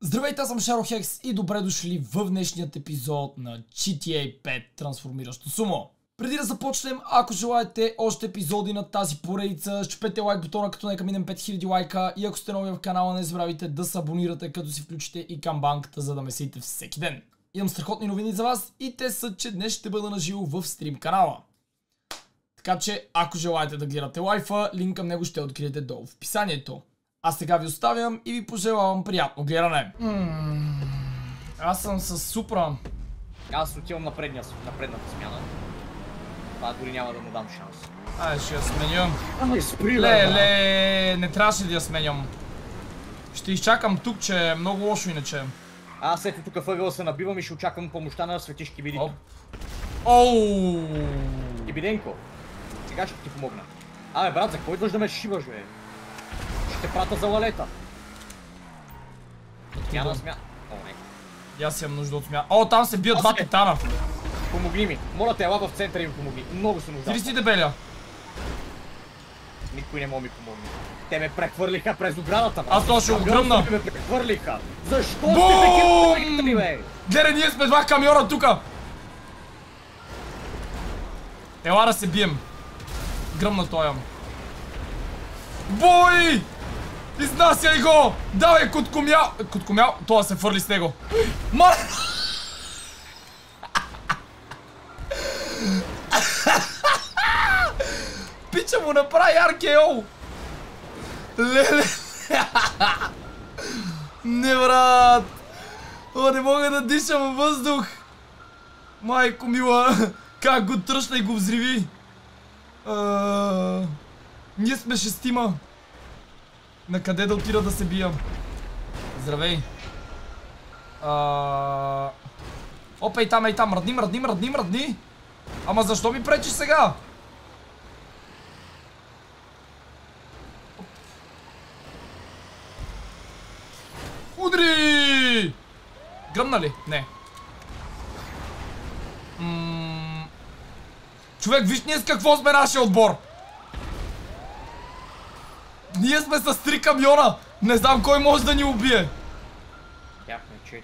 Здравейте, аз съм Шарохекс и добре дошли в днешният епизод на GTA 5 Трансформиращо сумо. Преди да започнем, ако желаете още епизоди на тази поредица, щупете лайк бутона, като нека минем 5000 лайка и ако сте нови в канала, не забравяйте да се абонирате, като си включите и камбанката, за да ме следите всеки ден. Имам страхотни новини за вас и те са, че днес ще бъда наживо в стрим канала. Така че, ако желаете да гледате лайфа, линк към него ще откриете долу в описанието. Аз сега ви оставям и ви пожелавам приятно гледане. Аз съм с Супра. Аз отивам на, предния, на предната смяна. Това дори няма да му дам шанс. Ай, ще я сменя. Ай, спри, Ле, не трябваше да я сменям. Ще изчакам тук, че е много лошо иначе. Аз ето тук въгъла се набивам и ще очаквам помощта на светишки видите. Оп. Оу! Ибиденко, сега ще ти помогна. Абе, брат, за какво идваш да ме шибаш, бе? Ще те прата за лалета. Смяна, смяна. О, не. Аз имам нужда от смя. О, там се бият два титана. Помогни ми. Моля те, ела в центъра и ми помогни. Много се нуждам. Ти си дебеля? Никой не мога ми помогне. Те ме прехвърлиха през оградата. Аз то ще го Камионите гръмна. ме прехвърлиха. Защо Бум! сте такива бе? Гледай, ние сме два камиона тука. Ела да се бием. Гръмна тоя. Бой! Изнасяй го! Давай, куткомял! Куткомял? Това се фърли с него. Ма... Пича му направи RKO! Леле! Не, брат! О, не мога да дишам въздух! Майко мила! Как го тръщна и го взриви! А, Ние сме шестима! На къде да отида да се бия? Здравей! А... Опа, и там, и там, мръдни, мръдни, мръдни, мръдни! Ама защо ми пречиш сега? Удри! Гръмна ли? Не. М, Човек, виж ние с какво сме нашия отбор. Ние сме с три камиона. Не знам кой може да ни убие. Бяхме четири.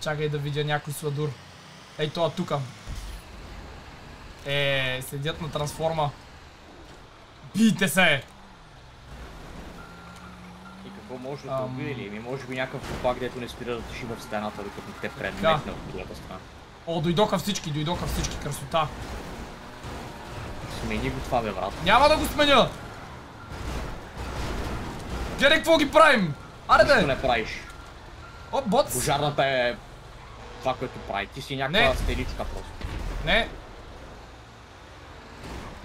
Чакай да видя някой сладур. Ей, това тука. Е, седят на трансформа. Бийте се! И какво може да Ам. убие ли? Ми може би някакъв попак, дето не спира да тъши в стената, докато те предметне от другата страна. О, дойдоха всички, дойдоха всички. Красота. Смени го това, бе, брат. Няма да го сменя! Гледай какво ги правим! Аре Нищо бе! не правиш. О, боц! Пожарната е това, което прави. Ти си някаква стеличка просто. Не!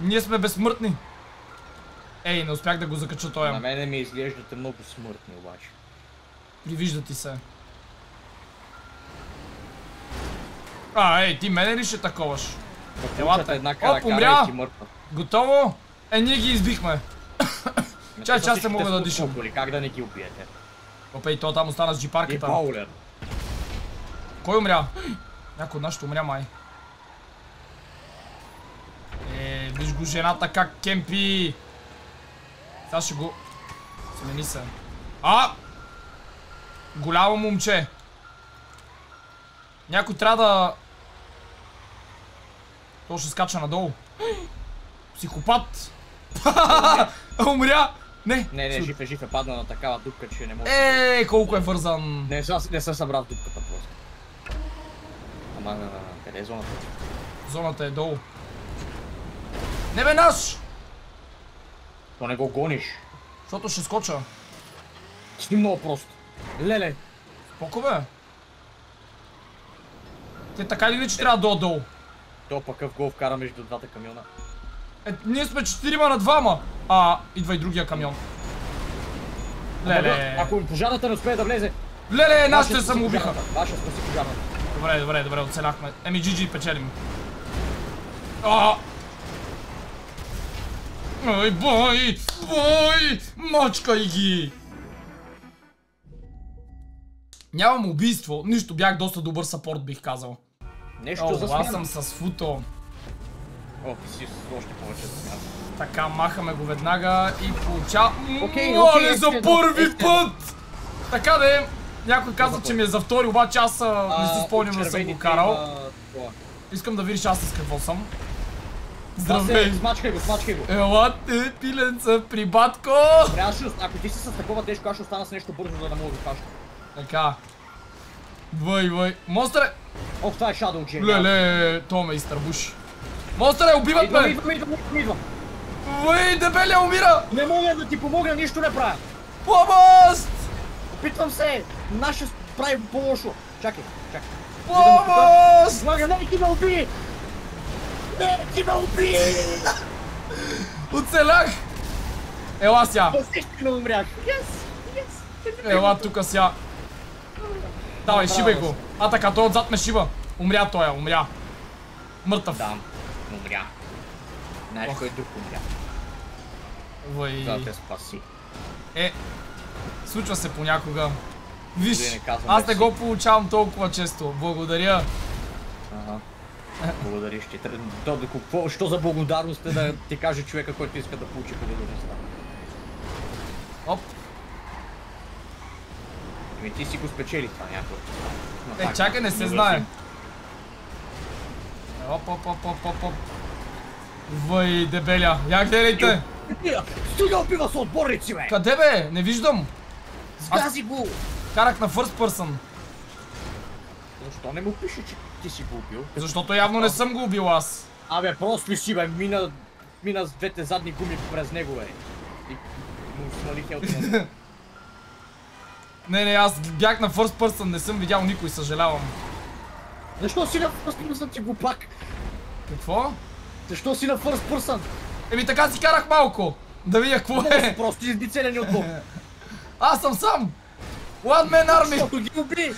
Ние сме безсмъртни! Ей, не успях да го закача На тоя. мене ми изглеждате много смъртни обаче. Привижда ти се. А, ей, ти мене ли ще таковаш? Елата. Елата една кара, и ти мъртва. Готово? Е, ние ги избихме. Ме Чай, са не мога да дишам. Как да не ги убиете? Опа, и то там остана с И джипарката. Баулер. Кой умря? Някой от нашите умря май. Е, виж го жената как кемпи. Сега ще го... Смени се. А! Голямо момче. Някой трябва да... То ще скача надолу. Психопат! Умря! Не! Не, не, жив е, жив е, падна на такава дупка, че не може. Е, колко е вързан. Не, аз не съм събрал дупката просто. Ама, къде е зоната? Зоната е долу. Не бе наш! То не го гониш. Защото ще скоча. Си много прост. Леле, Поко бе? Те така или иначе трябва да дойдат долу. То пък къв гол вкара между двата камиона. Е, ние сме четирима на двама. А, идва и другия камион. Леле. Ако пожарната не успее да влезе, Леле, нашите са му убиха. Вашия спаси пожарната. Добре, добре, добре, оцеляхме. Еми, GG печелим. А! Ой, бой! Бой! Мачкай ги! Нямам убийство, нищо, бях доста добър сапорт, бих казал. Нещо О, за аз смяна. съм с футо. О, ти си с още повече за смяна. Така, махаме го веднага и получава... Окей, окей, за първи път! Така да е. Някой каза, че ми е за втори, обаче аз а, не си спомням да съм го карал. Искам да видиш аз с какво съм. Здравей! Смачкай го, смачкай го. Ела те, пиленца, при батко! Трябва, ще, ако ти си с такова тежко, аз ще остана с нещо бързо, за да мога да кажа. Така. Въй, въй. Монстре! Ох, това е Shadow J. Леле, то ме изтърбуш. Монстре, убиват Идвам, ме! идвам, идвам, идвам, идвам. Въй, дебелия умира! Не мога да ти помогна, нищо не правя. Помост! Опитвам се. Наше прави по-лошо. Чакай, чакай. Помост! Слага, не ти ме уби! Не ти ме уби! Оцелях! Ела ся! Всички не умрях. Yes, yes. Ела тука ся. Давай, шибай го. А така, той отзад ме шиба. Умря той, умря. Мъртъв. Да, умря. Знаеш кой друг умря? Въй. Да те спаси. Е, случва се понякога. Виж, не аз не го получавам толкова често. Благодаря. Ага. Благодариш ти. Трябва- да, какво, що за благодарност е да ти каже човека, който иска да получи благодарността? Оп. Ами ти си го спечели това някой. Е, так, чакай, не се не знае. вършим. Оп, оп, оп, оп, оп, оп. Въй, дебеля. Я гледайте. Стига! Убива с отборници, бе! Къде бе? Не виждам. Сгази го! Карах на first person. Защо не му пише, че ти си го убил? Защото явно не съм го убил аз. Абе, просто ли си, бе? Мина, мина с двете задни гуми през него, бе. И му смали хелта на Не, не, аз бях на first person, не съм видял никой, съжалявам. Защо си на first person, ти глупак? Какво? Защо си на first person? Еми така си карах малко. Да видя какво е. Просто изби целени отбор. Аз съм сам. One man army. Защото ги уби!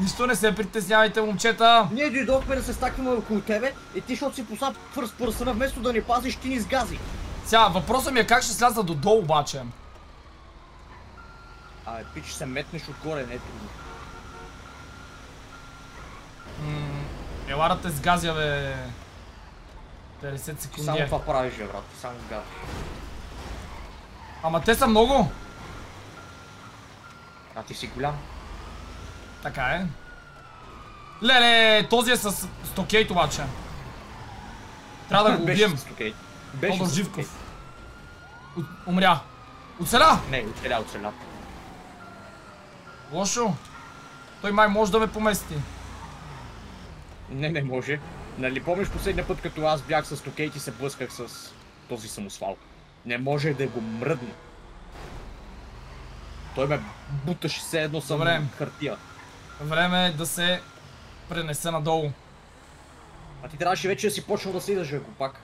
Нищо не се притеснявайте, момчета. Ние дойдохме да се стакваме около тебе и ти, защото си посад first person, вместо да ни пазиш, ти ни сгази. Сега, въпросът ми е как ще сляза до долу обаче. Абе, пич, ще се метнеш отгоре, не е трудно. Елара те сгазя, бе. 50 Ти само секунди. е. това правиш, бе, брат. Само сгазиш. Ама те са много. А ти си голям. Така е. Леле, този е с стокейт обаче. Трябва да го убием. Беше Тодор Живков. У- Умря. Оцеля! Не, оцеля, оцеля. Лошо. Той май може да ме помести. Не, не може. Нали помниш последния път, като аз бях с Токейт и се блъсках с този самосвал? Не може да го мръдне. Той ме буташе все едно съм Добре. хартия. Време е да се пренеса надолу. А ти трябваше вече да си почнал да слизаш, бе, пак.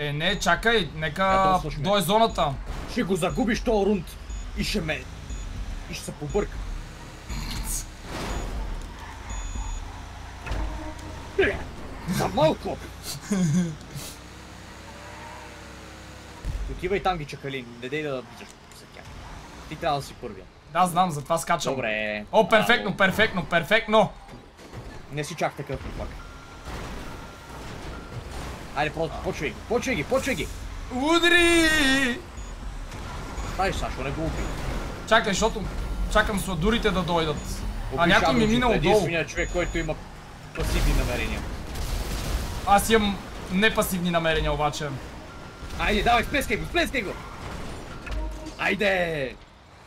Е, не, чакай, нека слушай ме. дойде зоната. Ще го загубиш този рунд и ще ме... И ще се побърка. Е, За малко! Отивай там ги чакали, не дей да виждаш за тях. Ти трябва да си първия. Да, знам, затова скачам. Добре. О, перфектно, перфектно, перфектно. Не си чак такъв пак. Айде, просто почвай ги, почвай ги, почвай ги! Удри! Правиш, Сашо, не го убий. Чакай, защото чакам сладурите да дойдат. А някой ми че е долу. Единственият човек, който има пасивни намерения. Аз имам непасивни намерения обаче. Айде, давай, сплескай го, сплескай го! Айде!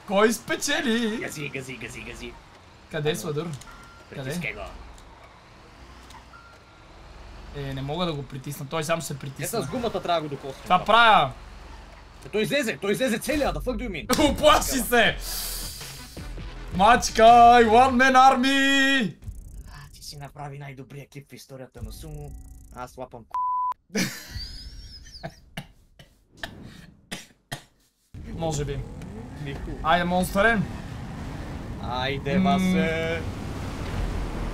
Кой спечели? Гази, гази, гази, гази. Къде е сладур? Притискай го. Е, не мога да го притисна, той сам се Е, с притисна. гумата трябва да го докосна. Това правя. Е, Той излезе, той излезе целия, да fuck do you mean? Оплаши се! Мачкай, One Man Army! А, ти си направи най-добрия клип в историята на Сумо. Аз лапам Може би. Нико. Айде, монстърен. Айде, масе.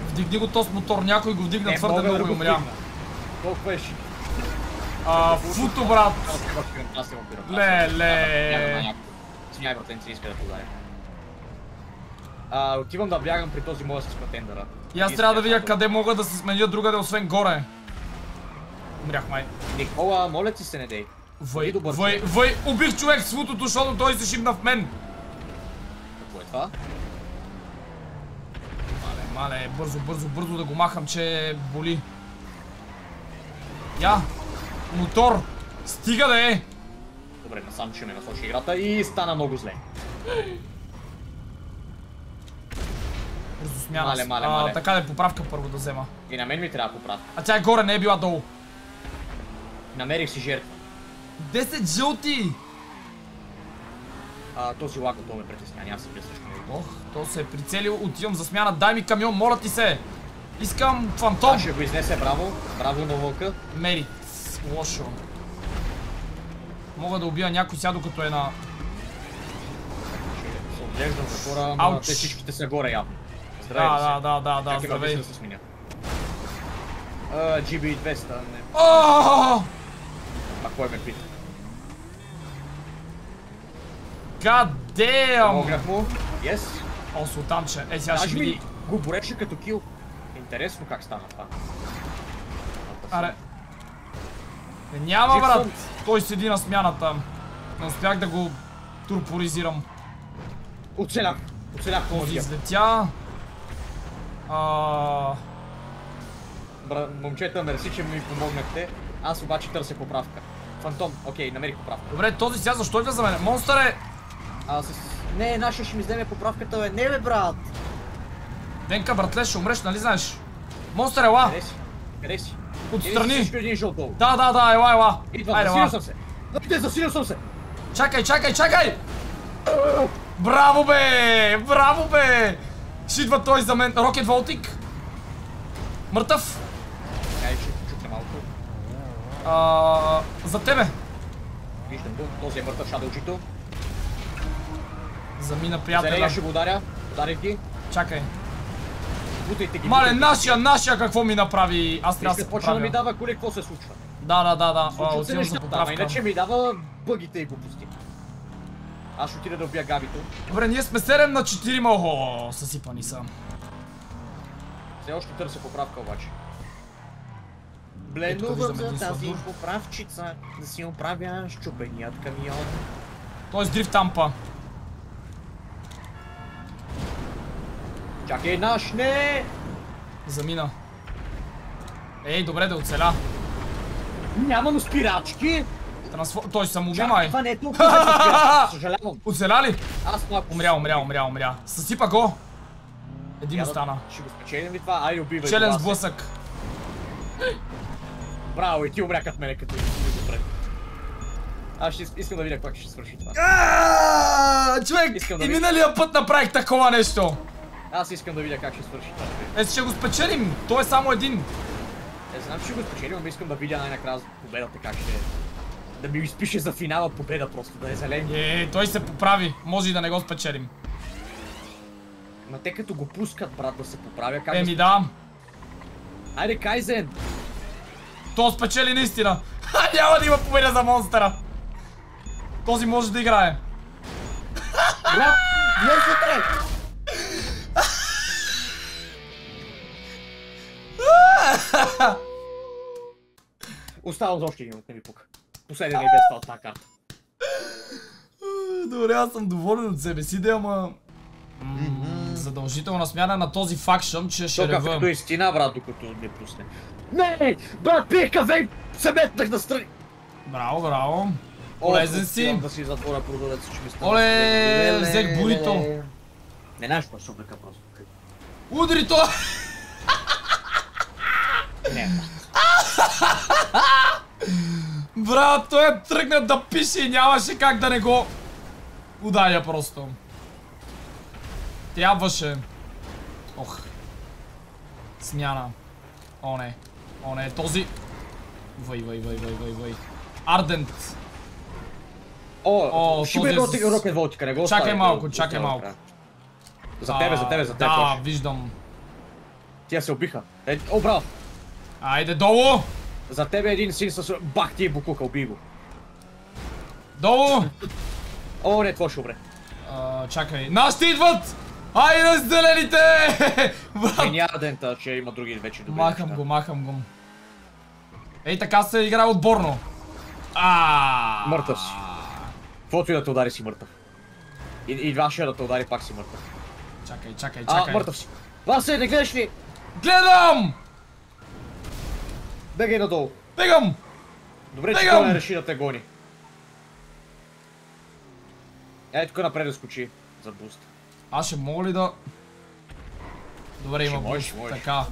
Вдигни го този мотор, някой го вдигна твърде много и умря. Вдигна. Толкова е ши. А, футо, брат. Аз се опирам, аз се опирам. аз се Ле, опирам. ле. Бягам на някой. Смяй, брат, не си иска да подаря. А, отивам да бягам при този моя с патендъра. И аз трябва да видя къде мога да се сменя другаде, освен горе. Умрях май. Никола, моля ти се, не дей. Въй, въй, въй, убих човек с лутото, защото той се шибна в мен. Какво е това? Мале, мале, бързо, бързо, бързо да го махам, че боли. Я, мотор, стига да е. Добре, насам ще ме насочи играта и стана много зле. Бързо смяна. Мале, мале, А, мале. Така да е поправка първо да взема. И на мен ми трябва поправка. А тя е горе, не е била долу. Намерих си жертва. 10 жълти! А, този лак то ме притесня, няма се него. Ох, то се е прицелил, отивам за смяна, дай ми камион, моля ти се! Искам фантом! А, ще го изнесе, браво. Браво на вълка. Мерит, лошо. Мога да убия някой сега докато е на... Ще се отглеждам за хора, но те всичките са горе явно. Да, Здравей да, да, да, да, Чакай, здравей. да се сменя. А, GB200, не. Оооо! А кой ме пита? God damn! Помогнах му. Yes. О, султанче. Е, сега ще види. го бореше като кил. Интересно как стана това. Аре. Е, няма, брат. Той седи на смяната. Не успях да го турпоризирам. Оцелях. Оцелях Този излетя. А... Бра, момчета, мерси, че ми помогнахте. Аз обаче търся поправка. Фантом, окей, намерих поправка. Добре, този сега защо идва за мен? Монстър е! А, с... Не, нашия ще ми вземе поправката, бе. Не, бе, брат. Денка, братле, ще умреш, нали знаеш? Монстър, ела! Къде си? Къде си? Отстрани! Да, да, да, ела, ела! Айде, засилил съм се. Дойде, засилил съм се. Чакай, чакай, чакай! Браво, бе! Браво, бе! Ще идва той за мен. Рокет Волтик. Мъртъв. Ай, ще чукне малко. А, за тебе. Виждам го. Този е мъртъв шадълчито. Замина За приятеля. нея ще го ударя. Ударих ги. Чакай. Бутайте ги. Мале, нашия, нашия какво ми направи? Аз трябва да се почна да ми дава коли, какво се случва. Да, да, да, да. Случват се ама поправка. иначе ми дава бъгите и глупости. Аз ще отида да убия Габито. Добре, ние сме 7 на 4, охо, съсипани са. Все още търся поправка обаче. Бленувам за тази поправчица, да си оправя щупеният камион. Той с дрифт тампа. Чакай, наш, не! Замина. Ей, добре да оцеля. Няма но спирачки! Трансфор... Той самоуби Чакай, май. това не е толкова се спирачки, съжалявам. Оцеля ли? Аз малко... Умря, умря, умря, умря. Съсипа го. Един остана. Ще го спечелим ли това? Айде, убивай Челен сблъсък. Браво, и ти умря като мене, като добре. Аз ще, искам да видя как ще свърши това. Човек, и миналия път направих такова нещо. Аз искам да видя как ще свърши това. Е, ще го спечелим. Той е само един. Не знам, че ще го спечелим, но искам да видя най-накрая победата как ще е. Да ми изпише за финала победа просто, да е зелен. Е, той се поправи. Може и да не го спечелим. Ма те като го пускат, брат, да се поправя, как Еми да... да. Айде, Кайзен! То спечели наистина. Ха, няма да има победа за монстъра. Този може да играе. Брат, вършете! Оставам за още един от не ми пука. Последен е без това от тази карта. Добре, аз съм доволен от себе си, да, ама... Задължителна смяна на този факшън, че ще То като рева. истина, брат, докато не пусне. Не! Брат, пиха вей! Се метнах настрани! Браво, браво. Полезен си. Да си затворя продавец, че ми става. Оле, взех бурито. Не знаеш какво ще облека просто. Удари то! Не, Брат, той е тръгна да пише и нямаше как да не го ударя просто. Трябваше. Ох. Смяна. О не. О не, този... Въй, въй, въй, въй, въй, въй. Ардент. О, О, ще този е рокет волтика, не го Чакай малко, го чакай малко. За тебе, за тебе, за теб. Да, виждам. Тия се убиха. Е, о, браво! Айде, долу! За тебе един син с бах ти е букука, убий го. Долу! О, не, това ще умре. А, чакай. Нашите идват! Айде, зелените! Брат, Милиардента, че има други вече добри Махам неща. го, махам го. Ей така се играе отборно. А. Мъртъв си. Каквото и да те удари си мъртъв. И, и вашия да те удари пак си мъртъв. Чакай, чакай, А, чакай. мъртъв си. Васе, не гледаш ли? Гледам! Бегай надолу. Бегам! Добре, че той не реши да те гони. Ей, тук напред да скочи. За буст. Аз ще мога ли да... Добре, Ще има можеш, буст. можеш. Така.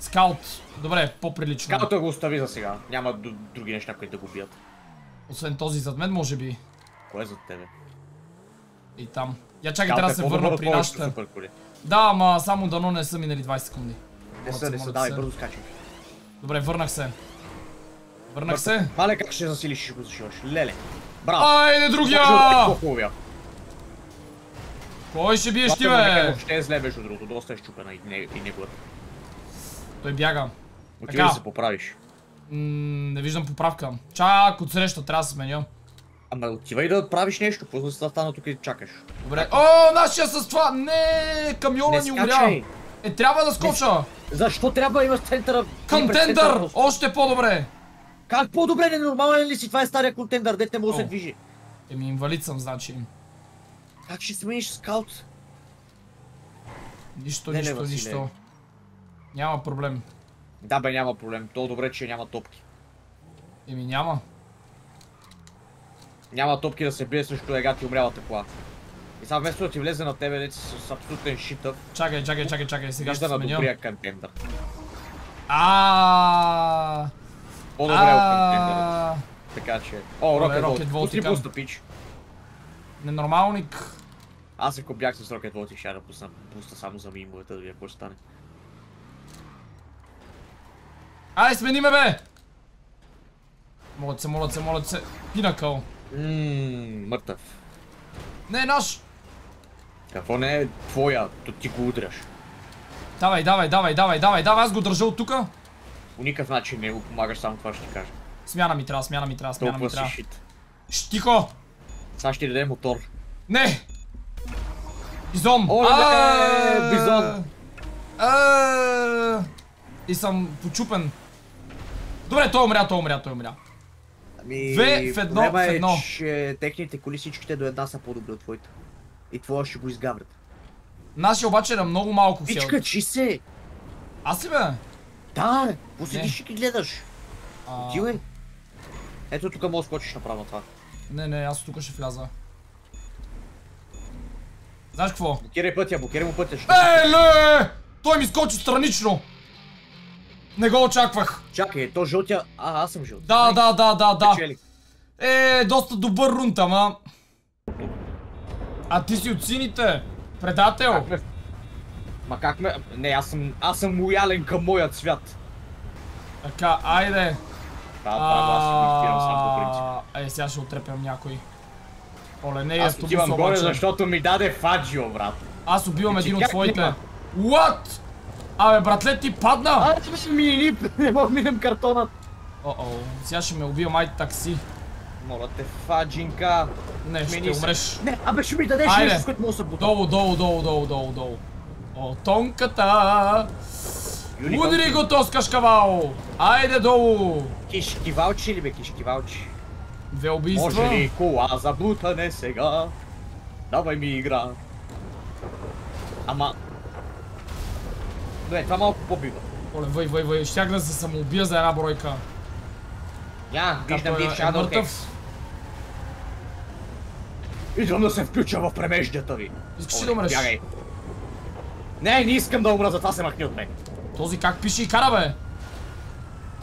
Скаут. Добре, по-прилично. Скаута го остави за сега. Няма други неща, които да го бият. Освен този зад мен, може би. Кой е за тебе? И там. Я чакай, трябва да се върна при нашата. Да, ама само дано не са минали 20 секунди. Не са, не са, давай, бързо скачай. Добре, върнах се. Върнах се. Мале, как ще засилиш, ще го зашиваш. Леле. Браво. Айде другия! По-хубавия. Кой ще биеш ти, бе? Въобще е зле, между другото. Доста е щупена и, не, и неговата. Той бяга. Отивай да се поправиш. М, не виждам поправка. Чак от среща, трябва да се сменя. Ама отивай да правиш нещо. После да стана тук и чакаш. Добре. О, нашия с това! Не, камиона ни умря. Е, трябва да скоча. Защо трябва имаш центъра? Контендър! Още по-добре. Как по-добре не нормален ли си? Това е стария контендър, дете не може да се движи. Еми, инвалид съм, значи. Как ще смениш скаут? Нищо, Не, не, нищо, Василе. нищо. Няма проблем. Да бе, няма проблем. То добре, че няма топки. Еми, няма. Няма топки да се бие срещу ега ти умрялата кола. И сега вместо да ти влезе на тебе, си с абсолютен шитъв, Чакай, чакай, чакай, чакай. Сега ще вижда на сменя. добрия контендър. По-добре от контендъра. Така че... О, Rocket Volt. Пусти пуста, пич. Ненормалник. Аз ако бях с Rocket Volt и ще да пусна пуста само за мимовете, да видя какво ще стане. Ай, смени ме, бе! Молят се, молят се, молят се. Пинакъл. Ммм, мъртъв. Не, наш! Какво не е твоя, то ти го удряш. Давай, давай, давай, давай, давай, давай, аз го държа от тука. По никакъв начин не го помагаш, само това ще ти кажа. Смяна ми трябва, смяна ми трябва, смяна ми Толкова си трябва. шит. Шш, тихо! Сега ще ти даде мотор. Не! Бизон! Оле, бизон. И съм почупен. Добре, той умря, той умря, той умря. Ами... Две в едно, в едно. Е, че техните коли всичките до една са по-добри от твоите. И твоя ще го изгаврят. Нашия обаче е на много малко хел. Пичка, чи се! Аз ли бе? Да, поседиш и ги гледаш. А, Отивай. Ето тук може да скочиш направо на това. Не, не, аз тук ще вляза. Знаеш какво? Блокирай пътя, блокирай му пътя. Ще... Еле! Той ми скочи странично! Не го очаквах. Чакай, то жълтия... А, аз съм жълт. Да, да, да, да, да. Е, доста добър рунт, ама... А ти си от сините. Предател. Как ме... Ма как ме... Не, аз съм... Аз съм лоялен към моя цвят. Така, айде. Да, да, аз изпирам сам по принцип. Е, сега ще отрепям някой. Оле, не е Аз автобус отивам горе, обаче. защото ми даде фаджио, брат. Аз убивам Значи, един от твоите. What? Абе, братле, ти падна! А, че ще ми лип, не мога минем картонът. О-о, сега ще ме убия май такси. Моля те, фаджинка. Не, ще умреш. Не, абе ще ми дадеш Айде. нещо, с което мога да се бута. Долу, долу, долу, долу, долу, долу. О, тонката! Удари го, тоскаш кавал! Айде долу! Кишкивалчи ли бе, кишкивалчи? Две Може убийства. ли кола за бутане сега? Давай ми игра. Ама... Добре, това малко по-бива. Оле, въй, въй, въй, щях да се самоубия за една бройка. Я, виждам Като е- ви е Shadow мъртъв. Hex. Идвам да се включа в премеждията ви. Искаш ли да умреш? бягай. Не, не искам да умра, затова се махни от мен. Този как пише и кара, бе?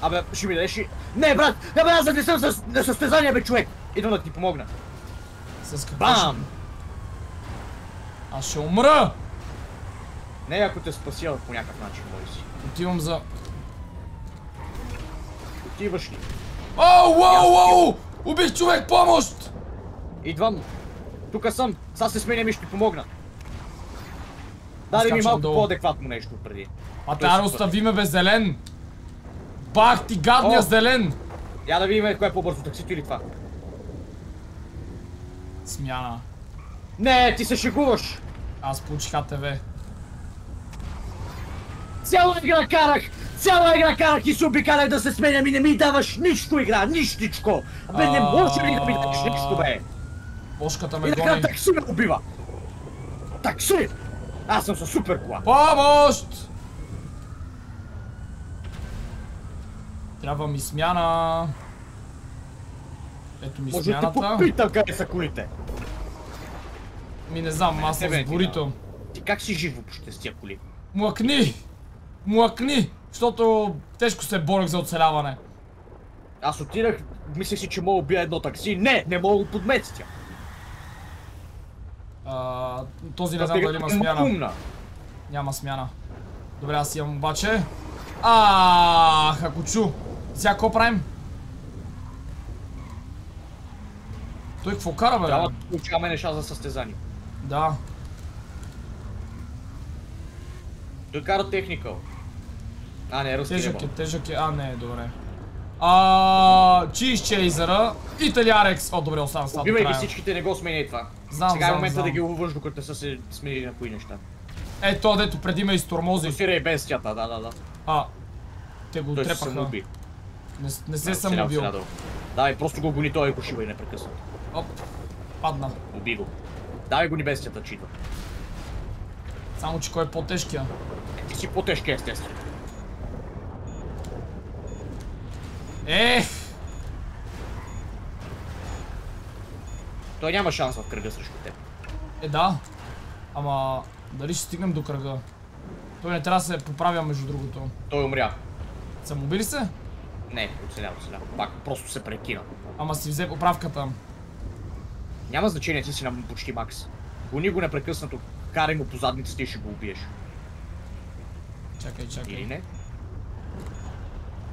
Абе, ще ми дадеш и... Не, брат! Не, бе, аз не съм с... на състезание, бе, човек! Идвам да ти помогна. С какво ще... Бам! Аз ще умра! Не, ако те спася по някакъв начин, си. Отивам за... Отиваш ли? Оу, оу, оу! Убих човек, помощ! Идвам. Тука съм. Сега се сменям и ще ти помогна. Даде ми малко по-адекватно нещо преди. А трябва да си остави ме бе зелен! Бах ти гадния О! зелен! Я да видим кое е по-бързо, таксито или това. Смяна. Не, ти се шегуваш. Аз получих АТВ. Цяла игра карах! Цяла игра карах и се обикалях да се сменям и не ми даваш нищо игра, нищичко! Бе, не може ли да ми дадеш нищо, бе? Бошката И ме накрая гони. такси ме убива! Такси! Аз съм със супер кола. Помощ! Трябва ми смяна. Ето ми Може да те смяната. попитам къде са колите. Ми не знам, аз съм с ти. Ти как си жив въобще с тия коли? Млъкни! Млъкни! Защото тежко се борих за оцеляване. Аз отидах, мислех си, че мога убия едно такси. Не, не мога да го подместя. А, този не знам дали има смяна. Няма смяна. Добре, аз имам обаче. Ах, ако чу. Сега какво правим? Той какво кара, бе? Трябва да получаваме неща за състезание. Да. Той кара техникъл. А, не, ръски Тежък е, тежък е. А, не, добре. А, Чиз Чейзера, Италиарекс. О, добре, оставам става до Убивай ги всичките, не го сменяй това. Знам, Сега е момента знам. да ги увърш, докато са се сменили на кои неща. Е, то дето преди ме изтормози. Досирай бестията, да, да, да. А, те го Той трепаха. самоуби. Не, не се Да, съм убил. Давай, просто го гони, той го шива и непрекъснато. Оп, падна. Уби го. Давай го ни бестията, чита. Само, че кой е по-тежкия? Ти си по-тежки, естествено. Ех! Той няма шанс в кръга срещу теб. Е, да. Ама, дали ще стигнем до кръга? Той не трябва да се поправя, между другото. Той умря. Самоуби ли се? Не, оцеля, оцеля. Пак просто се прекина. Ама си взе поправката. Няма значение, ти си на почти макс. Гони го непрекъснато, карай го по задницата и ще го убиеш. Чакай, Или чакай. не?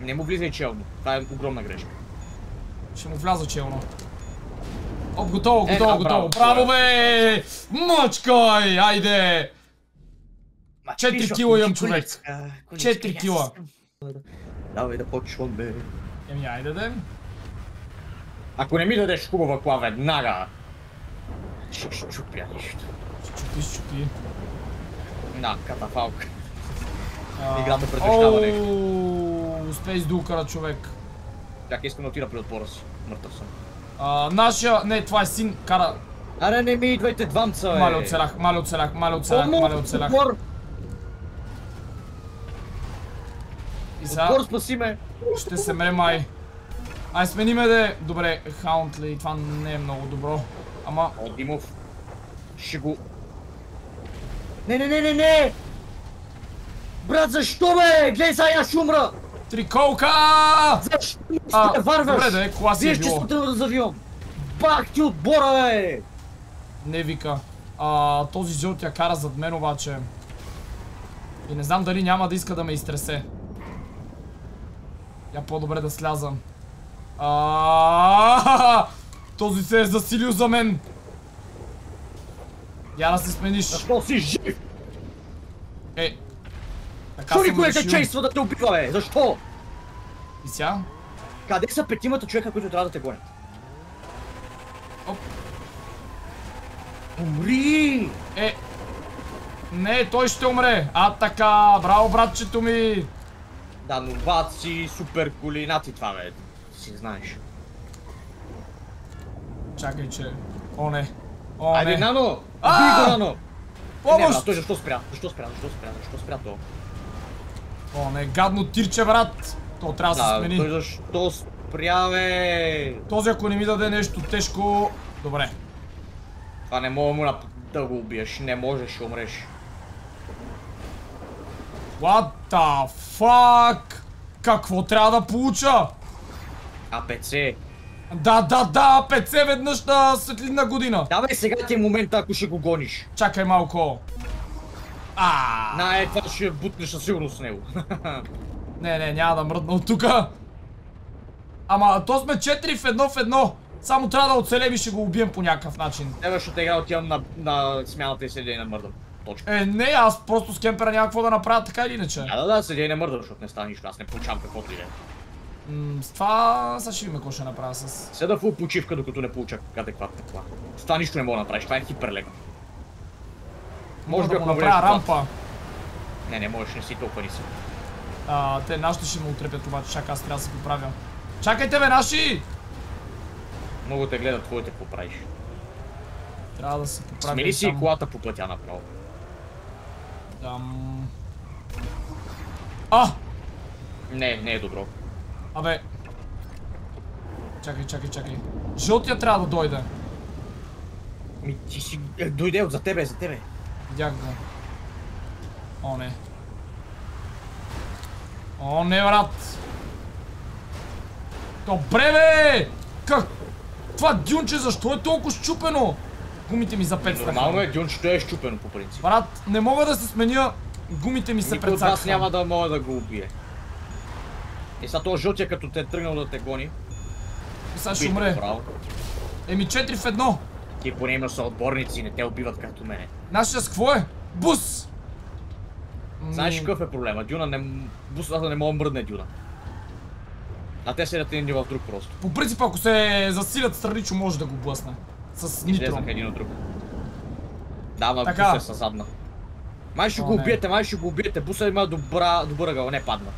Не му влизай челно. Това е огромна грешка. Ще му вляза челно. Оп, готово, Е, готово, готово. браво. Бе! Мъчкой! Айде! Четири кила имам, човек. Четири кила. Давай да почваме. Еми, айде да. Ако не ми дадеш хубава кола веднага, ще щупя нещо. Ще чупи, ще чупи. На, катафалка. Играта предвещава нещо. Да укара човек. Чакай, искам да отида при отбора си. Мъртъв съм. А, нашия... Не, това е син. Кара... Аре, не ми идвайте двамца, бе! Мале оцелях, мале оцелях, мале оцелях, мале оцелях. Отбор, И сега отбор, спаси ме! ще се мре май. Ай, смениме де. Добре, Хаунтли, това не е много добро. Ама, О, Димов. Ще го... Не, не, не, не, не! Брат, защо бе? Гледай сега, аз ще умра! Триколка! Защо А, варваш? добре да е, кола си е било. се да завион! Бах ти отбора, бе! Не вика. А, този жълтия кара зад мен обаче. И не знам дали няма да иска да ме изтресе. Я по-добре да слязам. А, този се е засилил за мен. Я да се смениш. Защо си жив? Е. Така Що съм никой не те решил. чейства да те убива, бе? Защо? И сега? Къде са петимата човека, които трябва да те гонят? Оп. Умри! Е. Не, той ще умре. А така, браво братчето ми. Да, новаци, супер коли, нати това, бе. Си знаеш. Чакай, че... О, не. О, Айде, не. Нано! А! Убий го, Нано! Не, Помощ! брат, той защо спря? Защо спря? Защо спря? Защо спря то? О, не, гадно тирче, брат. То трябва да се смени. той защо спря, бе? Този, ако не ми даде нещо тежко... Добре. Това не мога му нап- да го убиеш. Не можеш, ще умреш. What the fuck? Какво трябва да получа? АПЦ. Да, да, да, ПЦ веднъж на светлинна година. Давай сега ти е момента, ако ще го гониш. Чакай малко. А, На, е, това ще бутнеш със сигурност с него. не, не, няма да мръдна от тука. Ама, то сме 4 в едно в едно. Само трябва да оцелем и ще го убием по някакъв начин. Следващата игра отивам на, на смяната и седя и на мърдам. Точка. Е, не, аз просто с кемпера няма какво да направя така или иначе. Да, да, да, седя и не мърдам, защото не става нищо. Аз не получавам каквото и да е. С това сега ще видим какво ще направя с... Седа в почивка, докато не получа адекватна кола. С това нищо не мога да направиш, това е хиперлега. Може да му влезеш направя рампа. Не, не можеш, не си толкова нисък. А, те нашите ще ме отрепят обаче, чакай, аз трябва да се поправя. Чакайте бе, наши! Много те гледат, твоите какво правиш. Трябва да се поправя. Смени си и колата по пътя направо. Там... А! Не, не е добро. Абе. Чакай, чакай, чакай. Жълтия трябва да дойде. Ми ти си... Е, дойде от за тебе, за тебе. Видях го. О, не. О, не, брат. Добре, бе! Как? Това дюнче защо е толкова щупено? Гумите ми запецнаха. Нормално е, дюнчето е щупено по принцип. Брат, не мога да се сменя. Гумите ми се Никой от вас прецакаха. няма да може да го убие. И сега този жълтия като те е тръгнал да те гони, И Сега ще умре. Еми 4 в едно. Ти поне имаш съотборници не те убиват както мене. Нашия с какво е? Бус! Знаеш какъв е проблема? Дюна не... Бусата не мога мръдне Дюна. А те седят един в друг просто. По принцип, ако се засилят страничо, може да го блъсне. С нитро. Излезнаха един от друг. Да, ма Така. буса е задна. Май ще О, го не. убиете, май ще го убиете. Буса има добра, добър ъгъл, не падна.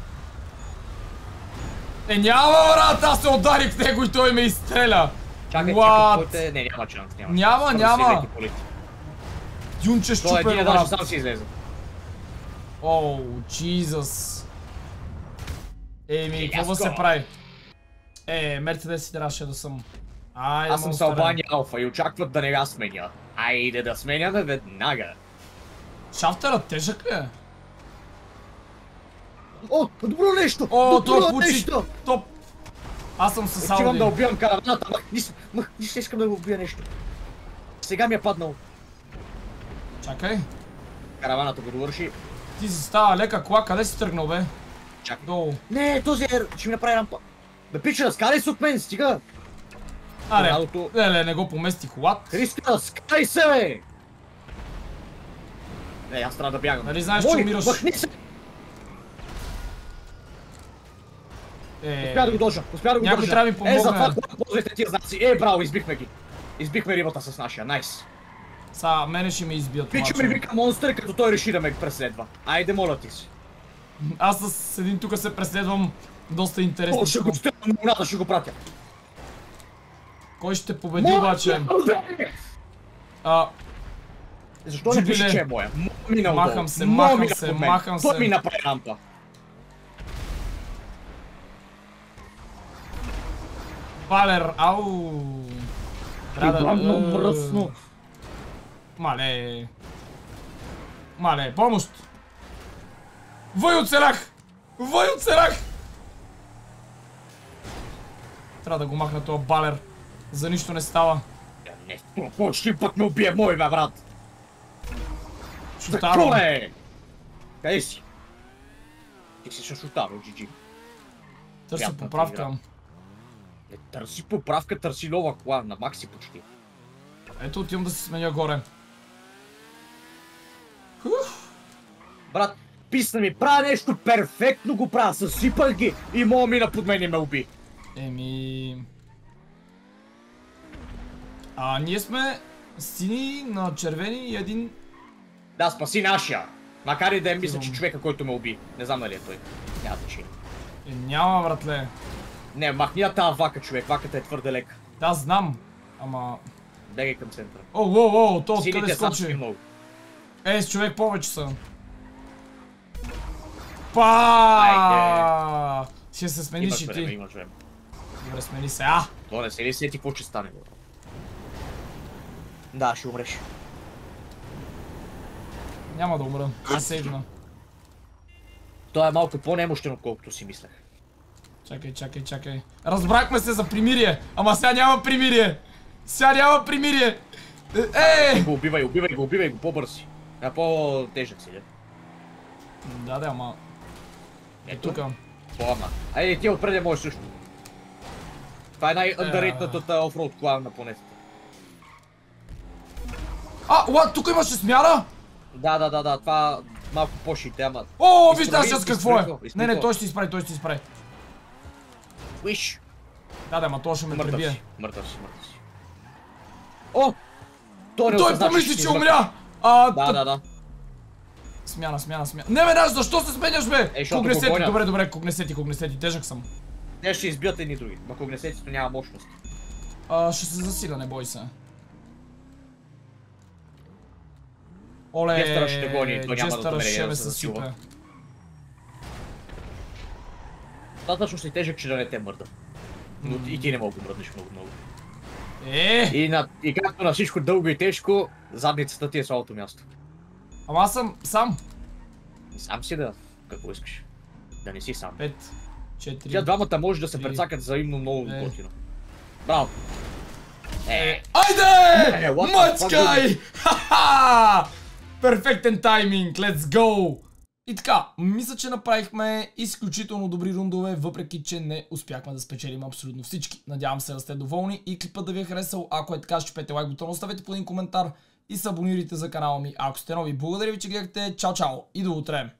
Е, няма, брат, аз се ударих в него и той ме изстреля. Чакай, What? чакай, твоите... Не, няма шанс, няма. Няма, няма. си леки полети. Дюнче Той един щупен, е даже брат. сам си излезе. Оу, Джизъс. Еми, какво да Let's се прави? Е, Мерцедес си трябваше да съм. Айде, Аз съм с. Албания Алфа и очакват да не я сменя. Айде да сменяме веднага. Шафтера тежък ли е? О, добро нещо! О, той добро получи нещо! топ. Аз съм с Отивам Ауди. да убивам караваната, мах, нищо, мах, нищо искам да го убия нещо. Сега ми е паднал. Чакай. Караваната го довърши. Ти си става лека кола, къде си тръгнал, бе? Чакай. Долу. Не, този е, ще ми направи рампа. Бе, пича, скали се от мен, стига! Аре, Роналдото- леле, не го помести колат. Христа, скай се, бе! Не, аз трябва да бягам. Нали знаеш, че Мой, умираш? Махни се! Е, Успя да го дължа, успя да го Някой държа. трябва ми Е, за това ползвайте тия знаци. Е, браво, избихме ги. Избихме рибата с нашия, найс. са, мене ще ме избият Пича ми вика монстър, като той реши да ме преследва. Айде, моля ти се. Аз с един тук се преследвам доста О, интересно. ще го стъпна на луната, ще го пратя. Кой ще победи обаче? А, Защо не пише, че е моя? Махам се, махам се, махам Той се. ми направи рампа. Валер, ау. Трябва да- Главно мръсно. Мале. Мале, помощ. Въй оцелях! Въй оцелях! Трябва да го махна този балер. За нищо не става. Не, почти път ме убие мой, бе, брат. Шутаро. Къде си? Ти си ще шутаро, джиджи. Ти поправка. игра. Не търси поправка, търси нова кола, на макси почти. Ето отивам да се сменя горе. Брат, писна ми, правя нещо перфектно го правя, съсипах ги и моя мина под мен и ме уби. Еми... А ние сме сини на червени и един... Да, спаси нашия. Макар и да е мисля, че човека, който ме уби. Не знам дали е той. Няма значение. Е, няма, братле. Не, махни я тази вака, човек. Ваката е твърде лека. Да, знам. Ама... Бегай към центъра. О, о, о, то откъде скочи? Е, с човек повече са. Па! Ще се смениш и ти. имаш време. Добре, смени се. А! То не се ли сети какво ще стане? Да, ще умреш. Няма да умра. Ще сейвна. Той е малко по-немощен, отколкото си мислех. Чакай, чакай, чакай. Разбрахме се за примирие. Ама сега няма примирие. Сега няма примирие. Е! Го убивай, убивай го, убивай го, по-бързи. А по-тежък си. Да, да, ама... Е Ето, тука. по-ама. Айде, ти отпреде можеш също. Това е най-underratedата офроуд кола на планетата. А, уа, тук имаше смяна? Да, да, да, да, това малко по-шите, ама... О, вижте аз какво е. Не, не, той ще изправи, той ще изправи. Виж! Да, да, ама той ще ме Мъртъв пребие. мъртъв си, мъртъв си. О! Той Той помисли, че умря! А, Да, да, да. Смяна, смяна, смяна. Не бе, Наш, защо се сменяш, бе? Защото Когнесети, го добре, добре, когнесети, когнесети, тежък съм. Те ще избият едни други. Ако не сетито няма мощност. А, ще се засиля, не бой се. Оле, Джестъра ще гони, той няма да намери ще ме се съсипе. Достатъчно си тежък, че да не те мърда. Но и ти не мога да мръднеш много много. Е, И, на, и както на всичко дълго и тежко, задницата ти е слабото място. ама аз съм сам. Сам си да, какво искаш. Да не си сам. 5, 4, Тя двамата може да се Три. прецакат взаимно много Е. готино. Браво! Е, Айде! Е, what the Мъчкай! Ха-ха! Перфектен тайминг, let's go! И така, мисля, че направихме изключително добри рундове, въпреки че не успяхме да спечелим абсолютно всички. Надявам се да сте доволни и клипът да ви е харесал. Ако е така, щупете лайк бутон, оставете по един коментар и се абонирайте за канала ми, ако сте нови. Благодаря ви, че гледахте. Чао, чао и до утре!